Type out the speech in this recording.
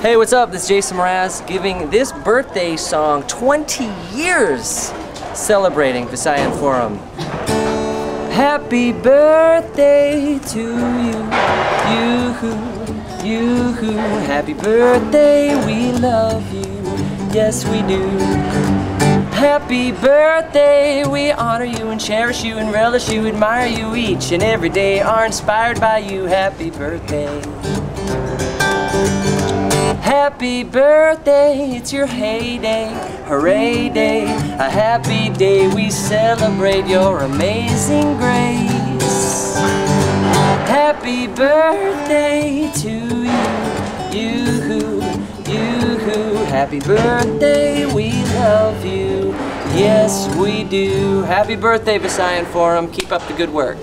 Hey, what's up? This is Jason Mraz giving this birthday song 20 years celebrating Visayan Forum. Happy birthday to you, you who, you who. Happy birthday, we love you, yes we do. Happy birthday, we honor you and cherish you and relish you, admire you each and every day, are inspired by you. Happy birthday. Happy birthday, it's your heyday, hooray day, a happy day. We celebrate your amazing grace. Happy birthday to you, you you. Happy birthday, we love you. Yes, we do. Happy birthday, Visayan Forum. Keep up the good work.